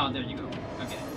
Oh, there you go. Okay.